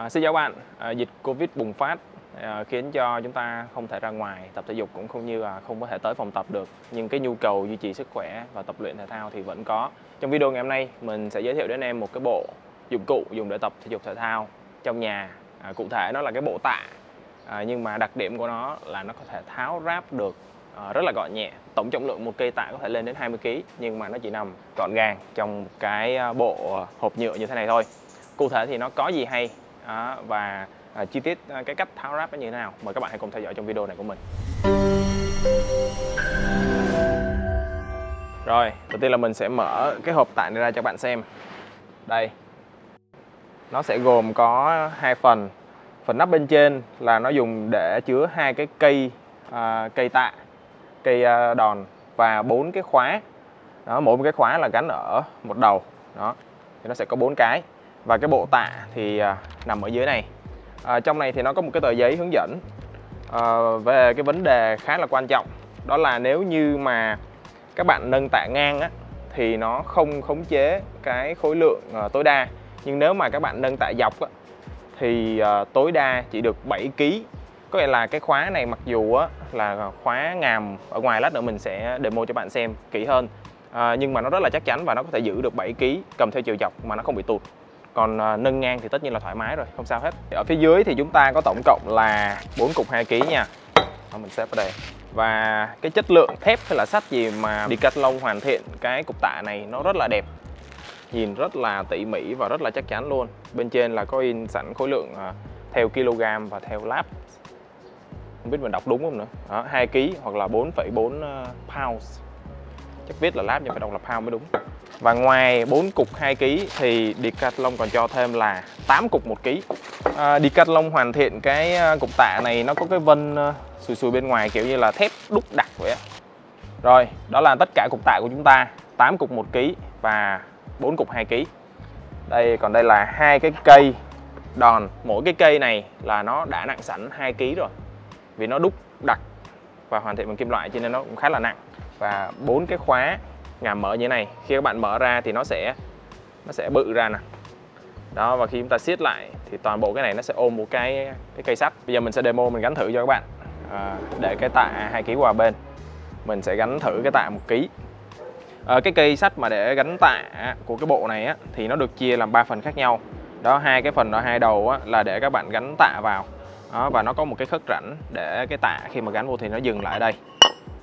À, xin chào bạn, à, dịch Covid bùng phát à, khiến cho chúng ta không thể ra ngoài tập thể dục cũng không như là không có thể tới phòng tập được nhưng cái nhu cầu duy trì sức khỏe và tập luyện thể thao thì vẫn có. Trong video ngày hôm nay mình sẽ giới thiệu đến em một cái bộ dụng cụ dùng để tập thể dục thể thao trong nhà. À, cụ thể nó là cái bộ tạ à, nhưng mà đặc điểm của nó là nó có thể tháo ráp được à, rất là gọn nhẹ. Tổng trọng lượng một cây tạ có thể lên đến 20 kg nhưng mà nó chỉ nằm gọn gàng trong cái à, bộ hộp nhựa như thế này thôi. Cụ thể thì nó có gì hay đó, và à, chi tiết à, cái cách tháo ráp nó như thế nào? Mời các bạn hãy cùng theo dõi trong video này của mình. Rồi đầu tiên là mình sẽ mở cái hộp tải này ra cho bạn xem. Đây. Nó sẽ gồm có hai phần. Phần nắp bên trên là nó dùng để chứa hai cái cây à, cây tạ cây à, đòn và bốn cái khóa. Đó mỗi một cái khóa là gắn ở một đầu. Đó thì nó sẽ có bốn cái và cái bộ tạ thì à, nằm ở dưới này. À, trong này thì nó có một cái tờ giấy hướng dẫn à, về cái vấn đề khá là quan trọng. Đó là nếu như mà các bạn nâng tạ ngang á, thì nó không khống chế cái khối lượng à, tối đa. Nhưng nếu mà các bạn nâng tạ dọc á, thì à, tối đa chỉ được 7 kg có nghĩa là cái khóa này mặc dù á, là khóa ngàm ở ngoài lát nữa mình sẽ demo cho bạn xem kỹ hơn. À, nhưng mà nó rất là chắc chắn và nó có thể giữ được 7 kg cầm theo chiều dọc mà nó không bị tụt còn à, nâng ngang thì tất nhiên là thoải mái rồi không sao hết. Ở phía dưới thì chúng ta có tổng cộng là 4 cục 2 kg nha. Đó, mình xếp ở đây. Và cái chất lượng thép hay là sắt gì mà Decathlon hoàn thiện cái cục tạ này nó rất là đẹp. Nhìn rất là tỉ mỉ và rất là chắc chắn luôn. Bên trên là có in sẵn khối lượng à, theo kg và theo lap. Không biết mình đọc đúng không nữa. Đó, 2 kg hoặc là 4,4 à, pounds. Chắc viết là lap nhưng phải đọc là pound mới đúng và ngoài 4 cục 2 kg thì Decathlon còn cho thêm là 8 cục 1 kg. À, Decathlon hoàn thiện cái à, cục tạ này nó có cái vân à, sùi sùi bên ngoài kiểu như là thép đúc đặc vậy. Rồi, đó là tất cả cục tạ của chúng ta, 8 cục 1 kg và 4 cục 2 kg. Đây còn đây là hai cái cây đòn, mỗi cái cây này là nó đã nặng sẵn 2 kg rồi. Vì nó đúc đặc và hoàn thiện bằng kim loại cho nên nó cũng khá là nặng. Và bốn cái khóa ngàm mở như thế này khi các bạn mở ra thì nó sẽ nó sẽ bự ra nè. Đó và khi chúng ta siết lại thì toàn bộ cái này nó sẽ ôm một cái cái cây sắt. Bây giờ mình sẽ demo mình gắn thử cho các bạn. À, để cái tạ hai kg qua bên mình sẽ gắn thử cái tạ một kg à, cái cây sắt mà để gắn tạ của cái bộ này á, thì nó được chia làm ba phần khác nhau. Đó hai cái phần ở hai đầu á, là để các bạn gắn tạ vào. Đó, và nó có một cái khớp rãnh để cái tạ khi mà gắn vô thì nó dừng lại đây.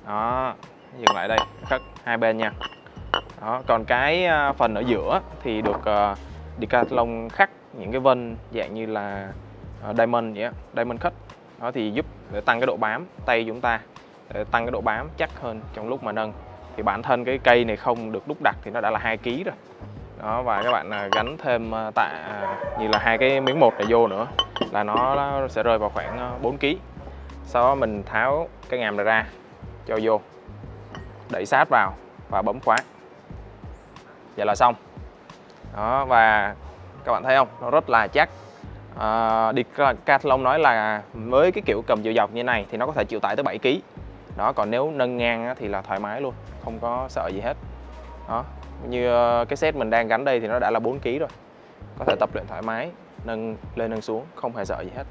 Đó dừng lại đây cất hai bên nha. Đó còn cái à, phần ở giữa thì được uh, Decathlon khắc những cái vân dạng như là uh, diamond vậy á, diamond cut. Đó thì giúp để tăng cái độ bám tay chúng ta để tăng cái độ bám chắc hơn trong lúc mà nâng. Thì bản thân cái cây này không được đúc đặt thì nó đã là hai kg rồi. Đó và các bạn gắn thêm tạ như là hai cái miếng một này vô nữa là nó sẽ rơi vào khoảng 4 kg sau đó mình tháo cái ngàm này ra cho vô đẩy sát vào và bấm khóa. Vậy là xong. Đó và các bạn thấy không? Nó rất là chắc. À, Decathlon nói là với cái kiểu cầm chiều dọc như này thì nó có thể chịu tải tới 7 kg đó còn nếu nâng ngang thì là thoải mái luôn không có sợ gì hết. Đó như ờ, cái set mình đang gắn đây thì nó đã là 4 kg rồi. Có thể tập luyện thoải mái nâng lên nâng xuống không hề sợ gì hết.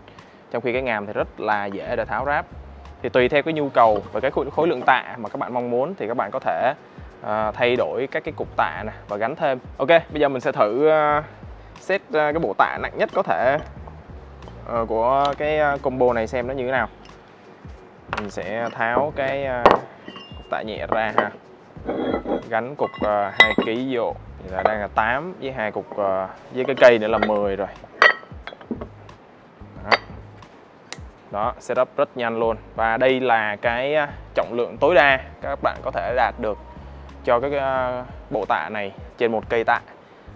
Trong khi cái ngàm thì rất là dễ để tháo ráp thì tùy theo cái nhu cầu và cái khối, khối lượng tạ mà các bạn mong muốn thì các bạn có thể uh, thay đổi các cái cục tạ này và gắn thêm. Ok bây giờ mình sẽ thử uh, set uh, cái bộ tạ nặng nhất có thể uh, của cái combo này xem nó như thế nào. Mình sẽ tháo cái uh, cục tạ nhẹ ra ha. Gắn cục uh, 2 kg vô. Thì là đang là 8 với hai cục uh, với cái cây nữa là 10 rồi. Đó setup rất nhanh luôn. Và đây là cái à, trọng lượng tối đa các bạn có thể đạt được cho cái à, bộ tạ này trên một cây tạ.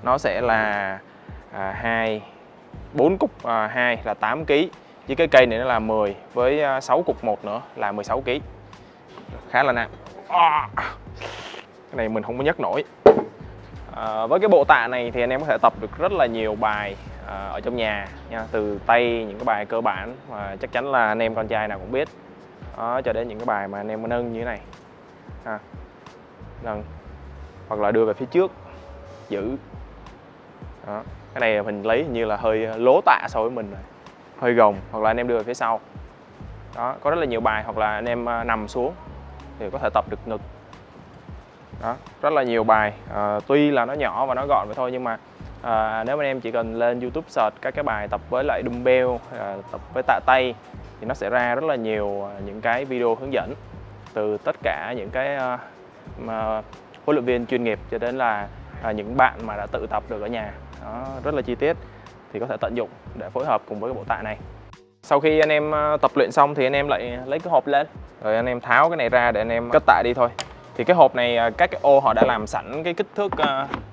Nó sẽ là à, hai bốn cục à, 2 là 8 kg với cái cây này nó là 10 với à, 6 cục một nữa là 16 kg khá là nặng. Cái này mình không có nhấc nổi. À, với cái bộ tạ này thì anh em có thể tập được rất là nhiều bài. À, ở trong nhà nha từ tay những cái bài cơ bản mà chắc chắn là anh em con trai nào cũng biết. Đó, cho đến những cái bài mà anh em nâng như thế này. Ha. nâng hoặc là đưa về phía trước giữ. Đó. cái này mình lấy như là hơi lố tạ so với mình rồi. Hơi gồng hoặc là anh em đưa về phía sau. Đó có rất là nhiều bài hoặc là anh em à, nằm xuống thì có thể tập được ngực. Đó rất là nhiều bài. À, tuy là nó nhỏ và nó gọn vậy thôi nhưng mà à, nếu anh em chỉ cần lên YouTube search các cái bài tập với lại dumbbell à, tập với tạ tay thì nó sẽ ra rất là nhiều à, những cái video hướng dẫn từ tất cả những cái à, mà huấn luyện viên chuyên nghiệp cho đến là à, những bạn mà đã tự tập được ở nhà. Đó, rất là chi tiết thì có thể tận dụng để phối hợp cùng với cái bộ tạ này. Sau khi anh em à, tập luyện xong thì anh em lại lấy cái hộp lên. Rồi anh em tháo cái này ra để anh em cất tạ đi thôi. Thì cái hộp này à, các cái ô họ đã làm sẵn cái kích thước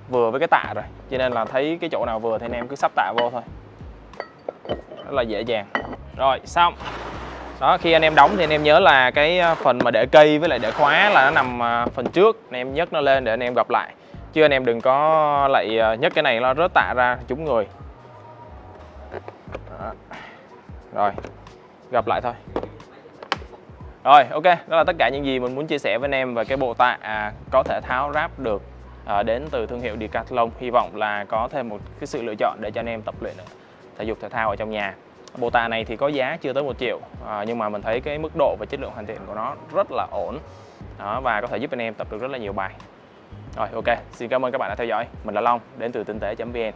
vừa với cái tạ rồi. Cho nên là thấy cái chỗ nào vừa thì anh em cứ sắp tạ vô thôi. Rất là dễ dàng. Rồi xong. Đó khi anh em đóng thì anh em nhớ là cái à, phần mà để cây với lại để khóa là nó nằm à, phần trước. Anh em nhấc nó lên để anh em gặp lại. Chứ anh em đừng có lại à, nhấc cái này nó rớt tạ ra chúng người. Đó. rồi gặp lại thôi. Rồi ok. Đó là tất cả những gì mình muốn chia sẻ với anh em về cái bộ tạ à, có thể tháo ráp được. À, đến từ thương hiệu Decathlon hy vọng là có thêm một cái sự lựa chọn để cho anh em tập luyện thể dục thể thao ở trong nhà. Bộ tạ này thì có giá chưa tới một triệu à, nhưng mà mình thấy cái mức độ và chất lượng hoàn thiện của nó rất là ổn. Đó, và có thể giúp anh em tập được rất là nhiều bài. Rồi ok xin cảm ơn các bạn đã theo dõi. Mình là Long đến từ tinh tế.vn